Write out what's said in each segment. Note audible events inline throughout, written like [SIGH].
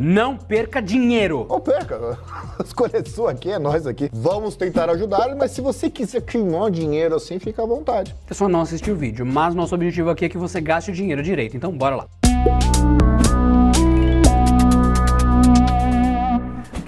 Não perca dinheiro. Ou perca. [LAUGHS] A escolha é sua aqui, é nós aqui. Vamos tentar ajudar, mas se você quiser queimar dinheiro assim, fica à vontade. A pessoa não assistiu o vídeo, mas nosso objetivo aqui é que você gaste o dinheiro direito. Então, bora lá.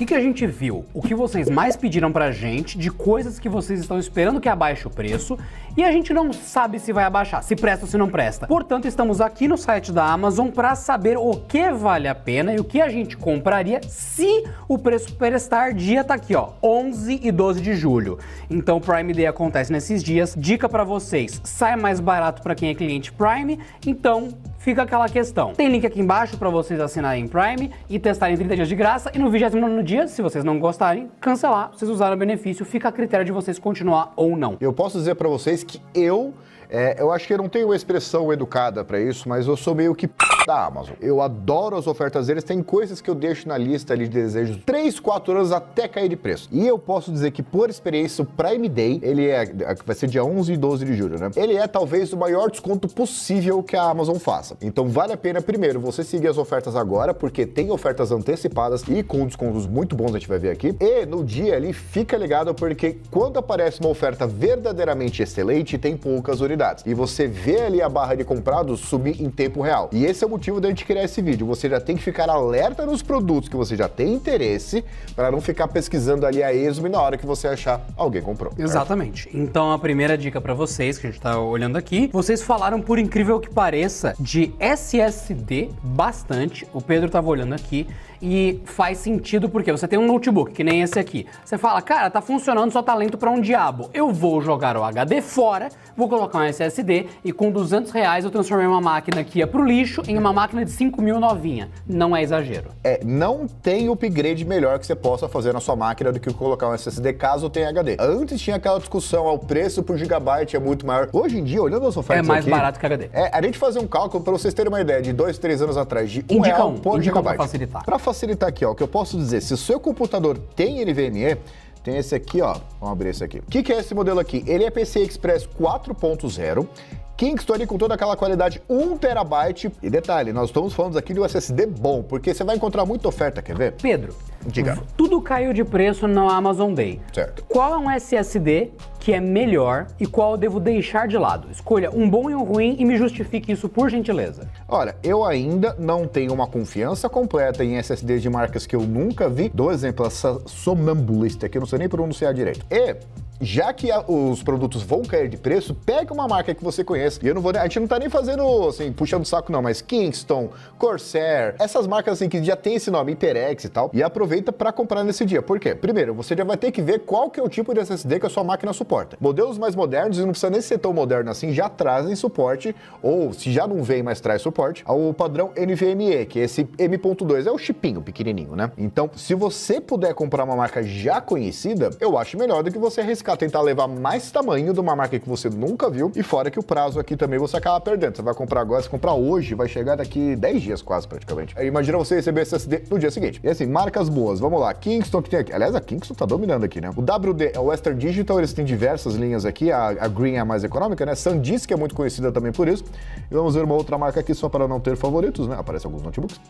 Que, que a gente viu? O que vocês mais pediram pra gente de coisas que vocês estão esperando que abaixe o preço e a gente não sabe se vai abaixar, se presta ou se não presta. Portanto, estamos aqui no site da Amazon para saber o que vale a pena e o que a gente compraria se o preço prestar dia tá aqui, ó, 11 e 12 de julho. Então, o Prime Day acontece nesses dias. Dica para vocês, sai mais barato para quem é cliente Prime, então fica aquela questão. Tem link aqui embaixo para vocês assinarem Prime e testarem 30 dias de graça e no 29 dia, se vocês não gostarem, cancelar. Vocês usaram o benefício, fica a critério de vocês continuar ou não. Eu posso dizer para vocês que eu é, eu acho que eu não tenho uma expressão educada para isso, mas eu sou meio que da Amazon. Eu adoro as ofertas deles, tem coisas que eu deixo na lista ali de desejos 3, 4 anos até cair de preço. E eu posso dizer que, por experiência, o Prime Day, ele é, vai ser dia 11 e 12 de julho, né? Ele é talvez o maior desconto possível que a Amazon faça. Então vale a pena, primeiro, você seguir as ofertas agora, porque tem ofertas antecipadas e com descontos muito bons, a gente vai ver aqui. E no dia ali, fica ligado, porque quando aparece uma oferta verdadeiramente excelente, tem poucas unidades. E você vê ali a barra de comprados subir em tempo real. E esse é motivo da gente criar esse vídeo. Você já tem que ficar alerta nos produtos que você já tem interesse para não ficar pesquisando ali a esmo e na hora que você achar alguém comprou. Exatamente. Certo? Então a primeira dica para vocês que a gente está olhando aqui, vocês falaram por incrível que pareça de SSD bastante. O Pedro estava olhando aqui e faz sentido porque você tem um notebook, que nem esse aqui. Você fala, cara, tá funcionando, só tá lento para um diabo. Eu vou jogar o HD fora, vou colocar um SSD e com 200 reais eu transformei uma máquina que ia pro lixo em uma máquina de 5 mil novinha. Não é exagero. É, não tem upgrade melhor que você possa fazer na sua máquina do que colocar um SSD caso tenha HD. Antes tinha aquela discussão, o preço por gigabyte é muito maior. Hoje em dia, olhando as ofertas É mais aqui, barato que HD. É, a gente fazer um cálculo para vocês terem uma ideia de dois, três anos atrás de um indica real um, por gigabyte. Pra facilitar. Pra facilitar aqui, ó, o que eu posso dizer, se o seu computador tem NVMe, tem esse aqui, ó. Vamos abrir esse aqui. O que, que é esse modelo aqui? Ele é PCI Express 4.0. Kingston com toda aquela qualidade 1 terabyte. E detalhe, nós estamos falando aqui de um SSD bom, porque você vai encontrar muita oferta, quer ver? Pedro, Diga. Tudo caiu de preço no Amazon Day. Certo. Qual é um SSD que é melhor e qual eu devo deixar de lado? Escolha um bom e um ruim e me justifique isso por gentileza. Olha, eu ainda não tenho uma confiança completa em SSDs de marcas que eu nunca vi. Dou exemplo, essa Somnambulista, que eu não sei nem pronunciar direito. E já que a, os produtos vão cair de preço, pega uma marca que você conheça. E eu não vou, a gente não tá nem fazendo assim, puxando o saco não, mas Kingston, Corsair, essas marcas assim que já tem esse nome, HyperX e tal, e aproveita para comprar nesse dia. Por quê? Primeiro, você já vai ter que ver qual que é o tipo de SSD que a sua máquina suporta. Modelos mais modernos, e não precisa nem ser tão moderno assim, já trazem suporte, ou se já não vem, mas traz suporte, ao padrão NVMe, que é esse M.2, é o chipinho pequenininho, né? Então, se você puder comprar uma marca já conhecida, eu acho melhor do que você arriscar tentar levar mais tamanho de uma marca que você nunca viu e fora que o prazo aqui também você acaba perdendo. Você vai comprar agora, se comprar hoje, vai chegar daqui 10 dias quase praticamente. Imagina você receber SSD no dia seguinte. E assim, marcas boas, vamos lá. Kingston que tem aqui. Aliás, a Kingston tá dominando aqui, né? O WD é o Western Digital, eles têm diversas linhas aqui. A, a Green é a mais econômica, né? SanDisk é muito conhecida também por isso. E vamos ver uma outra marca aqui só para não ter favoritos, né? Aparece alguns notebooks.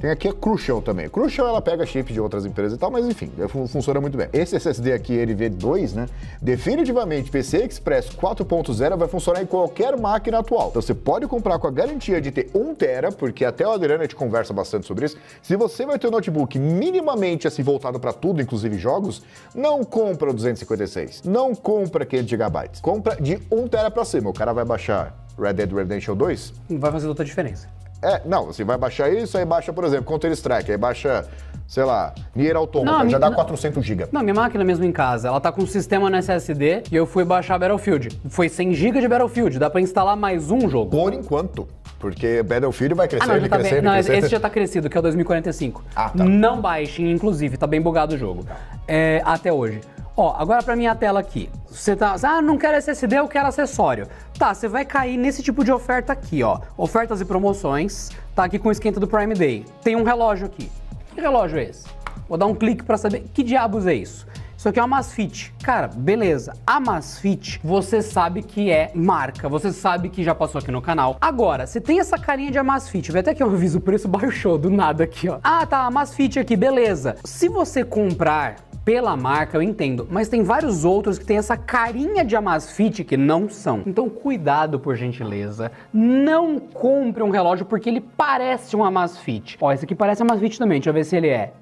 Tem aqui a Crucial também. Crucial ela pega chip de outras empresas e tal, mas enfim, funciona muito bem. Esse SSD aqui, NV2, né? Definitivamente, PC Express 4.0 vai funcionar em qualquer máquina atual. Então você pode comprar com a garantia de ter 1 tera, porque até o Adriano gente conversa bastante sobre isso. Se você vai ter um notebook minimamente assim voltado para tudo, inclusive jogos, não compra o 256. Não compra 500 GB. Compra de 1 tera para cima. O cara vai baixar Red Dead Redemption 2? Não vai fazer outra diferença. É, não, você vai baixar isso, aí baixa, por exemplo, Counter-Strike, aí baixa, sei lá, Nier Automata, não, já dá 400 GB. Não, minha máquina mesmo em casa, ela tá com um sistema no SSD e eu fui baixar Battlefield. Foi 100 GB de Battlefield, dá pra instalar mais um jogo. Por enquanto. Porque Battlefield vai crescer, ah, não, tá crescendo, Não, crescendo. esse já tá crescido, que é o 2045. Ah, tá. Não baixem, inclusive, tá bem bugado o jogo. É, até hoje. Ó, agora pra minha tela aqui. Você tá, ah, não quero SSD, eu quero acessório. Tá, você vai cair nesse tipo de oferta aqui, ó. Ofertas e promoções. Tá aqui com o esquenta do Prime Day. Tem um relógio aqui. Que relógio é esse? Vou dar um clique para saber que diabos é isso. Isso aqui é uma Masfit. Cara, beleza. A Masfit, você sabe que é marca, você sabe que já passou aqui no canal. Agora, se tem essa carinha de Amazfit, vai até que eu aviso o preço baixou do nada aqui, ó. Ah, tá, Amazfit aqui, beleza. Se você comprar pela marca, eu entendo, mas tem vários outros que tem essa carinha de Amazfit que não são. Então, cuidado, por gentileza. Não compre um relógio porque ele parece um Amazfit. Ó, esse aqui parece Amazfit também, deixa eu ver se ele é.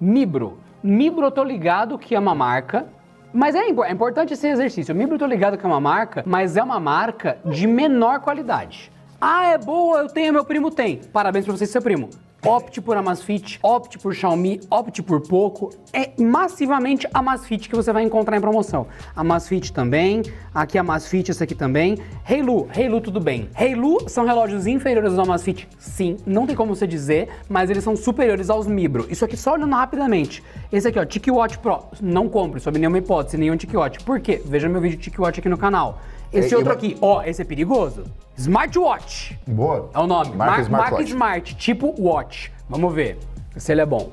Mibro. Mibro, tô ligado que é uma marca, mas é, é, importante esse exercício. Mibro tô ligado que é uma marca, mas é uma marca de menor qualidade. Ah, é boa, eu tenho, meu primo tem. Parabéns pra você, seu primo. Opte por Amazfit, opte por Xiaomi, opte por Poco. É massivamente a Amazfit que você vai encontrar em promoção. A Amazfit também, aqui a Amazfit, essa aqui também. Heilu, Heilu tudo bem. Heilu são relógios inferiores ao Amazfit? Sim, não tem como você dizer, mas eles são superiores aos Mibro. Isso aqui só olhando rapidamente. Esse aqui, ó, TicWatch Pro, não compre, sob nenhuma hipótese, nenhum TicWatch. Por quê? Veja meu vídeo de TicWatch aqui no canal. Esse outro aqui, ó, esse é perigoso. Smartwatch. Boa. É o nome. Marca, Smart marca Smart, tipo Watch. Vamos ver se ele é bom.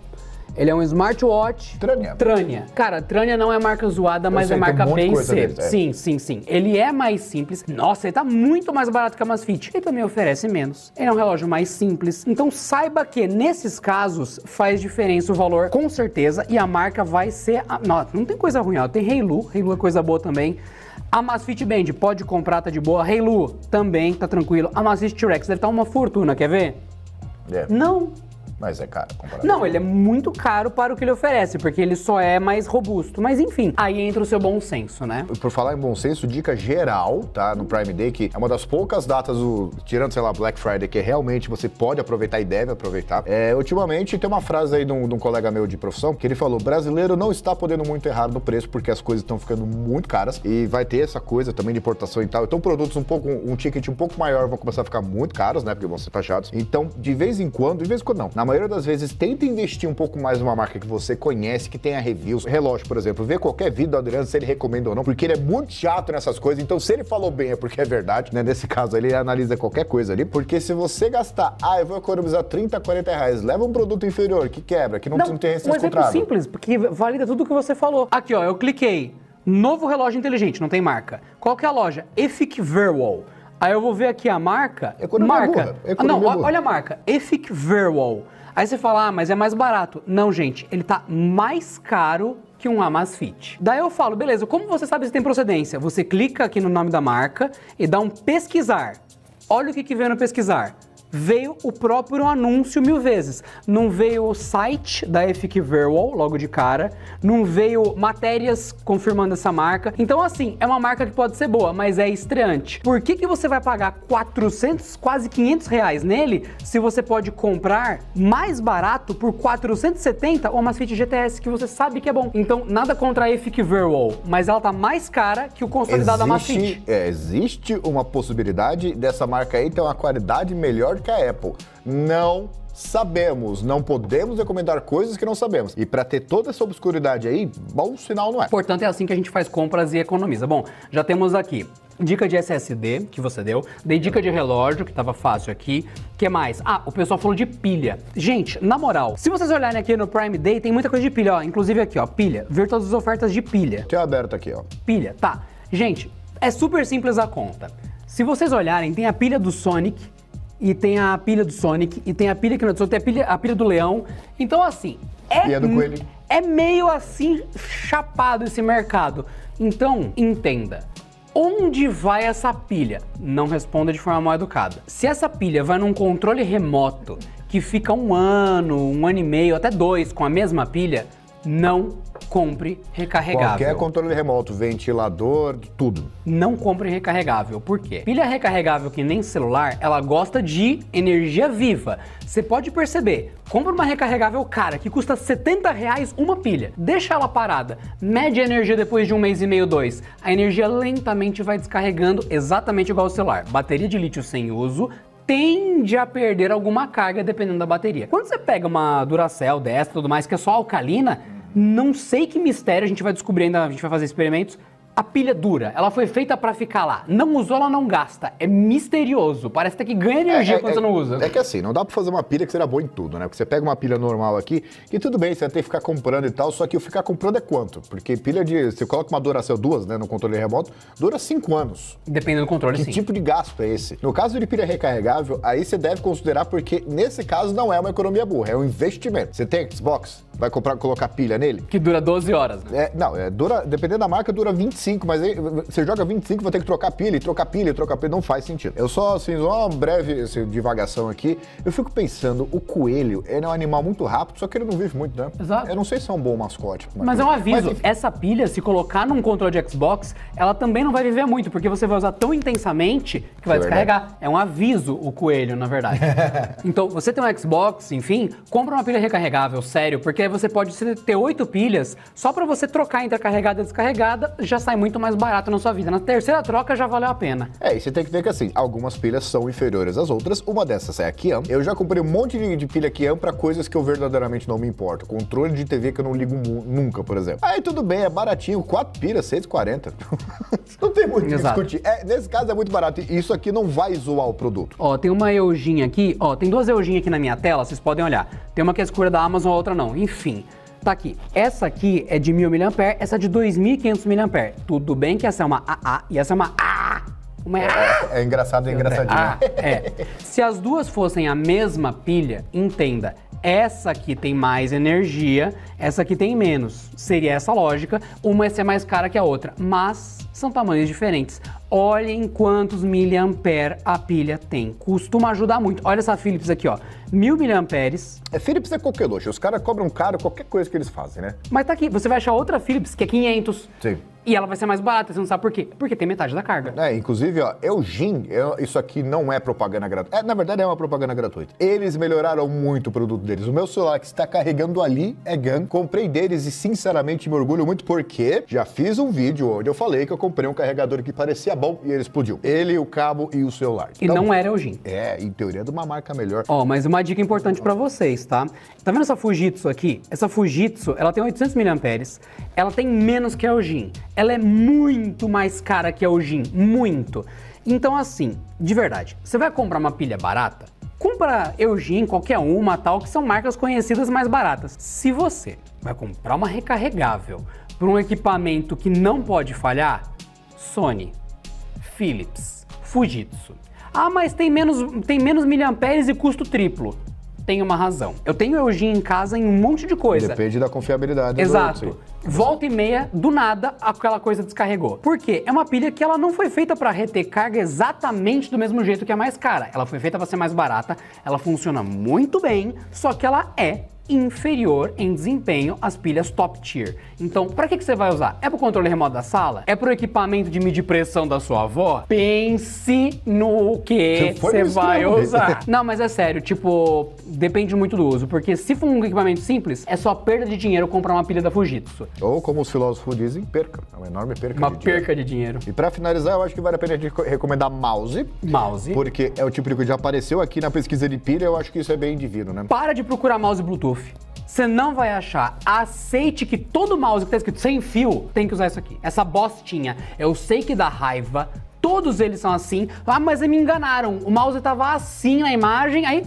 Ele é um smartwatch Trânia. Trânia. Cara, Trânia não é marca zoada, mas sei, é marca um bem coisa C. deles, é. Sim, sim, sim. Ele é mais simples. Nossa, ele tá muito mais barato que a Masfit. Ele também oferece menos. Ele é um relógio mais simples. Então saiba que nesses casos faz diferença o valor, com certeza, e a marca vai ser. A... Não, não tem coisa ruim, ó. Tem Heilu. Heilu é coisa boa também. A Masfit Band pode comprar, tá de boa. Heilu também tá tranquilo. A Masfit T-Rex deve estar uma fortuna, quer ver? É, Não, mas é caro comparado. não, ele é muito caro para o que ele oferece, porque ele só é mais robusto. Mas enfim, aí entra o seu bom senso, né? Por falar em bom senso, dica geral, tá? No Prime Day, que é uma das poucas datas, o, tirando, sei lá, Black Friday, que realmente você pode aproveitar e deve aproveitar. É, ultimamente, tem uma frase aí de um, de um colega meu de profissão, que ele falou, brasileiro não está podendo muito errar no preço, porque as coisas estão ficando muito caras, e vai ter essa coisa também de importação e tal. Então, produtos um pouco, um ticket um pouco maior vão começar a ficar muito caros, né? Porque vão ser taxados. Então, de vez em quando, de vez em quando não, na maioria das vezes, tenta investir um pouco mais numa marca que você conhece, que tenha reviews. Relógio, por exemplo, vê qualquer vídeo do Adriano se ele recomenda ou não, porque ele é muito chato nessas coisas. Então, se ele falou bem é porque é verdade, né? Nesse caso, ele analisa qualquer coisa ali, porque se você gastar, ah, eu vou economizar 30, 40 reais, leva um produto inferior que quebra, que não, não tem um resistência exemplo encontrada. simples, porque valida tudo o que você falou. Aqui, ó, eu cliquei. Novo relógio inteligente, não tem marca. Qual que é a loja? Efic Verwall. Aí eu vou ver aqui a marca. Economia marca. burra, Ah, economia não, ó- burra. olha a marca. Efic Verwall. Aí você fala, ah, mas é mais barato. Não, gente, ele tá mais caro que um Amazfit. Daí eu falo, beleza, como você sabe se tem procedência? Você clica aqui no nome da marca e dá um pesquisar. Olha o que, que veio no pesquisar. Veio o próprio anúncio mil vezes. Não veio o site da Efic Verwall logo de cara. Não veio matérias confirmando essa marca. Então, assim, é uma marca que pode ser boa, mas é estreante. Por que, que você vai pagar 400, quase 500 reais nele se você pode comprar mais barato por 470 ou uma Fit GTS que você sabe que é bom? Então, nada contra a Efic Verwall, mas ela tá mais cara que o consolidado da Amazfit. Existe, é, existe uma possibilidade dessa marca aí ter uma qualidade melhor que a Apple. Não sabemos, não podemos recomendar coisas que não sabemos. E para ter toda essa obscuridade aí, bom sinal não é. Portanto, é assim que a gente faz compras e economiza. Bom, já temos aqui dica de SSD que você deu, dei dica de relógio que tava fácil aqui. que mais? Ah, o pessoal falou de pilha. Gente, na moral, se vocês olharem aqui no Prime Day, tem muita coisa de pilha, ó, inclusive aqui, ó, pilha, ver todas as ofertas de pilha. Tem aberto aqui, ó. Pilha, tá. Gente, é super simples a conta. Se vocês olharem, tem a pilha do Sonic, e tem a pilha do Sonic, e tem a pilha que não é do Sonic, tem a pilha, a pilha do Leão. Então, assim, é, E a do Coelho? é meio assim chapado esse mercado. Então, entenda. Onde vai essa pilha? Não responda de forma mal educada. Se essa pilha vai num controle remoto que fica um ano, um ano e meio, até dois com a mesma pilha, não compre recarregável. Qualquer controle remoto, ventilador, tudo. Não compre recarregável. Por quê? Pilha recarregável que nem celular, ela gosta de energia viva. Você pode perceber. Compra uma recarregável cara que custa 70 reais uma pilha. Deixa ela parada. Mede a energia depois de um mês e meio, dois. A energia lentamente vai descarregando exatamente igual ao celular. Bateria de lítio sem uso tende a perder alguma carga dependendo da bateria. Quando você pega uma Duracell dessa tudo mais, que é só alcalina, não sei que mistério, a gente vai descobrir ainda, a gente vai fazer experimentos, A pilha dura, ela foi feita pra ficar lá. Não usou, ela não gasta. É misterioso. Parece até que ganha energia quando você não usa. É que assim, não dá pra fazer uma pilha que será boa em tudo, né? Porque você pega uma pilha normal aqui, e tudo bem, você vai ter que ficar comprando e tal, só que o ficar comprando é quanto? Porque pilha de. Você coloca uma Duracell duas, né, no controle remoto, dura cinco anos. Dependendo do controle, Que sim. tipo de gasto é esse? No caso de pilha recarregável, aí você deve considerar porque nesse caso não é uma economia burra, é um investimento. Você tem Xbox, vai comprar, colocar pilha nele? Que dura 12 horas. né? É, não, é, dura, dependendo da marca, dura 25, mas aí você joga 25, vai ter que trocar pilha, e trocar pilha, e trocar pilha, não faz sentido. Eu só, assim, só uma breve assim, divagação aqui, eu fico pensando, o coelho, ele é um animal muito rápido, só que ele não vive muito, né? Exato. Eu não sei se é um bom mascote. Mas é um aviso, enfim. essa pilha, se colocar num controle de Xbox, ela também não vai viver muito, porque você vai usar tão intensamente que vai É descarregar. É um aviso o coelho, na verdade. [LAUGHS] então, você tem um Xbox, enfim, compra uma pilha recarregável, sério, porque aí você pode ter oito pilhas, só pra você trocar entre a carregada e a descarregada, já sai muito mais barato na sua vida. Na terceira troca já valeu a pena. É, e você tem que ver que assim, algumas pilhas são inferiores às outras. Uma dessas é a Kian. Eu já comprei um monte de, de pilha Kian pra coisas que eu verdadeiramente não me importo. Controle de TV que eu não ligo nunca, por exemplo. Aí tudo bem, é baratinho. Quatro pilhas, 140. [LAUGHS] não tem muito o discutir. É, nesse caso é muito barato. E isso aqui não vai zoar o produto. Ó, tem uma Eugin aqui, ó, tem duas Eugin aqui na minha tela, vocês podem olhar. Tem uma que é escura da Amazon, a outra não. Enfim, tá aqui. Essa aqui é de 1000 mAh, essa é de 2500 mAh. Tudo bem que essa é uma AA e essa é uma AA. Uma é AA. É engraçado, é engraçadinho. Ah, é. Se as duas fossem a mesma pilha, entenda, essa aqui tem mais energia, essa aqui tem menos. Seria essa lógica, uma ia ser mais cara que a outra, mas são tamanhos diferentes. Olhem quantos miliampere a pilha tem. Costuma ajudar muito. Olha essa Philips aqui, ó. Mil miliamperes. É, Philips é coqueluche. Os caras cobram caro qualquer coisa que eles fazem, né? Mas tá aqui, você vai achar outra Philips que é 500. Sim. E ela vai ser mais barata, você não sabe por quê? Porque tem metade da carga. É, inclusive, ó, Eugin, é- isso aqui não é propaganda gratuita. É, na verdade, é uma propaganda gratuita. Eles melhoraram muito o produto deles. O meu celular que está carregando ali é GAN. Comprei deles e, sinceramente, me orgulho muito porque já fiz um vídeo onde eu falei que eu comprei um carregador que parecia bom e ele explodiu. Ele, o cabo e o celular. E não era Eugin. É, em teoria, de uma marca melhor. Ó, mas uma dica importante pra vocês, tá? Tá vendo essa Fujitsu aqui? Essa Fujitsu, ela tem 800 mAh, ela tem menos que a Eugin. Ela é muito mais cara que a Eugin, muito. Então assim, de verdade, você vai comprar uma pilha barata? Compra Eugin, qualquer uma, tal, que são marcas conhecidas mais baratas. Se você vai comprar uma recarregável para um equipamento que não pode falhar, Sony, Philips, Fujitsu. Ah, mas tem menos, tem menos miliamperes e custo triplo. Tem uma razão. Eu tenho Eugin em casa em um monte de coisa. Depende da confiabilidade. Exato. Volta e meia, do nada, aquela coisa descarregou. Por quê? É uma pilha que ela não foi feita para reter carga exatamente do mesmo jeito que a mais cara. Ela foi feita para ser mais barata, ela funciona muito bem, só que ela é inferior em desempenho às pilhas top tier. Então, para que, que você vai usar? É pro controle remoto da sala? É pro equipamento de medir pressão da sua avó? Pense no que Você vai usar. [LAUGHS] Não, mas é sério, tipo, depende muito do uso, porque se for um equipamento simples, é só perda de dinheiro comprar uma pilha da Fujitsu. Ou, como os filósofos dizem, perca. É uma enorme perca Uma de dinheiro. perca de dinheiro. E pra finalizar, eu acho que vale a pena a gente recomendar mouse. Mouse. Porque é o tipo de coisa que já apareceu aqui na pesquisa de pilha, eu acho que isso é bem divino, né? Para de procurar mouse Bluetooth. Você não vai achar. Aceite que todo mouse que tá escrito sem fio tem que usar isso aqui. Essa bostinha. Eu sei que dá raiva. Todos eles são assim. Ah, mas me enganaram. O mouse tava assim na imagem, aí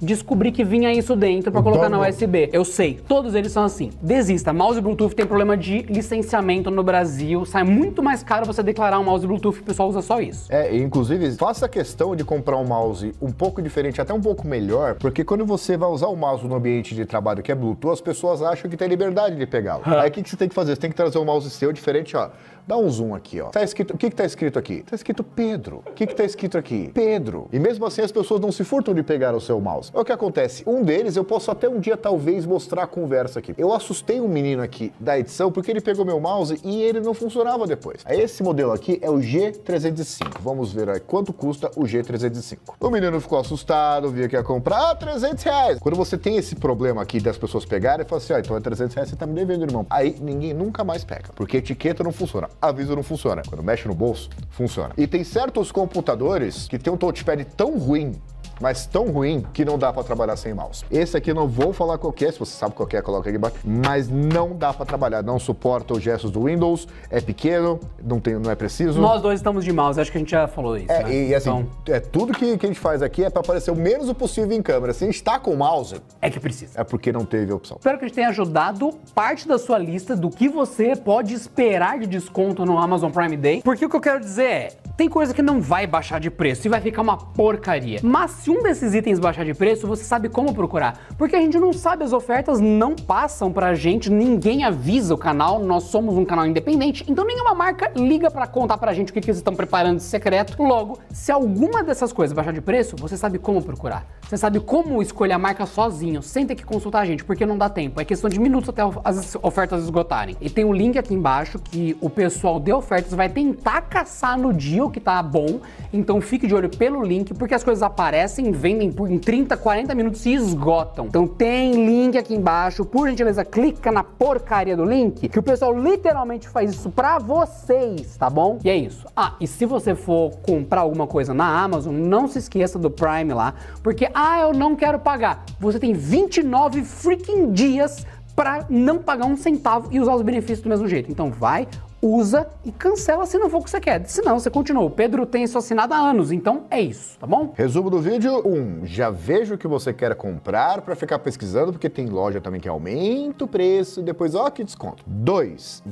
descobri que vinha isso dentro pra colocar na. USB. Eu sei, todos eles são assim. Desista. Mouse Bluetooth tem problema de licenciamento no Brasil. Sai muito mais caro você declarar um mouse Bluetooth e o pessoal usa só isso. É, inclusive, faça questão de comprar um mouse um pouco diferente, até um pouco melhor, porque quando você vai usar o mouse no ambiente de trabalho que é Bluetooth, as pessoas acham que tem liberdade de pegá-lo. Aí o que, que você tem que fazer? Você tem que trazer um mouse seu diferente, ó. Dá um zoom aqui, ó. Tá escrito, o que que tá escrito aqui? Tá escrito Pedro. O que que tá escrito aqui? Pedro. E mesmo assim as pessoas não se furtam de pegar o seu mouse. É o que acontece. Um deles eu posso até um dia talvez mostrar a conversa aqui. Eu assustei um menino aqui da edição porque ele pegou meu mouse e ele não funcionava depois. Esse modelo aqui é o G305. Vamos ver aí quanto custa o G305. O menino ficou assustado, via que ia comprar ah, 300 reais. Quando você tem esse problema aqui das pessoas pegarem, fala assim, ó, então é 300 reais, você tá me devendo, irmão. Aí ninguém nunca mais pega, porque etiqueta não funciona, aviso não funciona. Quando mexe no bolso, funciona. E tem certos computadores que tem um touchpad tão ruim mas tão ruim que não dá para trabalhar sem mouse. Esse aqui não vou falar qual é, se você sabe qual é, coloca aqui embaixo, mas não dá para trabalhar, não suporta os gestos do Windows, é pequeno, não, tem, não é preciso. Nós dois estamos de mouse, acho que a gente já falou isso. É, né? e assim, Então, é, tudo que, que a gente faz aqui é para aparecer o menos possível em câmera. Se a gente está com o mouse, é que precisa. é porque não teve opção. Espero que a gente tenha ajudado parte da sua lista do que você pode esperar de desconto no Amazon Prime Day. Porque o que eu quero dizer é, tem coisa que não vai baixar de preço e vai ficar uma porcaria. Mas se um desses itens baixar de preço, você sabe como procurar. Porque a gente não sabe, as ofertas não passam pra gente, ninguém avisa o canal, nós somos um canal independente, então nenhuma marca liga pra contar pra gente o que, que eles estão preparando de secreto. Logo, se alguma dessas coisas baixar de preço, você sabe como procurar. Você sabe como escolher a marca sozinho, sem ter que consultar a gente, porque não dá tempo. É questão de minutos até as ofertas esgotarem. E tem um link aqui embaixo que o pessoal de ofertas vai tentar caçar no dia que tá bom. Então fique de olho pelo link, porque as coisas aparecem, vendem por em 30, 40 minutos e esgotam. Então tem link aqui embaixo. Por gentileza, clica na porcaria do link, que o pessoal literalmente faz isso pra vocês, tá bom? E é isso. Ah, e se você for comprar alguma coisa na Amazon, não se esqueça do Prime lá, porque ah, eu não quero pagar. Você tem 29 freaking dias para não pagar um centavo e usar os benefícios do mesmo jeito. Então vai, usa e cancela se não for o que você quer. Se não, você continua. O Pedro tem isso assinado há anos, então é isso, tá bom? Resumo do vídeo: 1. Um, já veja o que você quer comprar para ficar pesquisando, porque tem loja também que aumenta o preço depois, ó, que desconto. 2.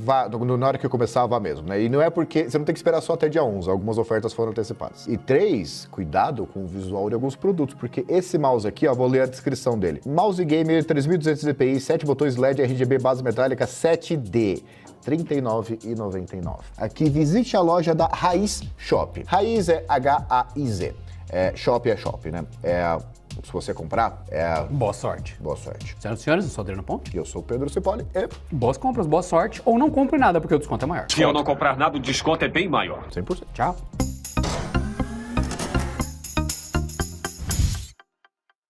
Na hora que eu começar, vá mesmo, né? E não é porque você não tem que esperar só até dia 11, algumas ofertas foram antecipadas. E 3. Cuidado com o visual de alguns produtos, porque esse mouse aqui, ó, vou ler a descrição dele: Mouse Gamer 3200 dpi, 7 botões LED, RGB base metálica 7D. R$ 39,99. Aqui visite a loja da Raiz Shop. Raiz é H-A-I-Z. É, shop é shop, né? É, se você comprar, é. Boa sorte. Boa sorte. Senhoras e senhores, eu sou Adriano Ponte. E eu sou o Pedro Cipoli e Boas compras, boa sorte. Ou não compre nada, porque o desconto é maior. Se eu não comprar nada, o desconto é bem maior. 100%. Tchau.